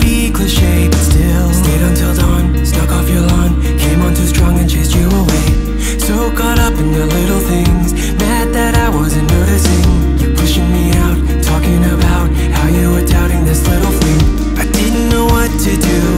be cliche, but still. Stayed until dawn, Stuck off your lawn Came on too strong and chased you away. So caught up in the little things Mad that I wasn't noticing. You pushing me out, talking about How you were doubting this little thing. I didn't know what to do.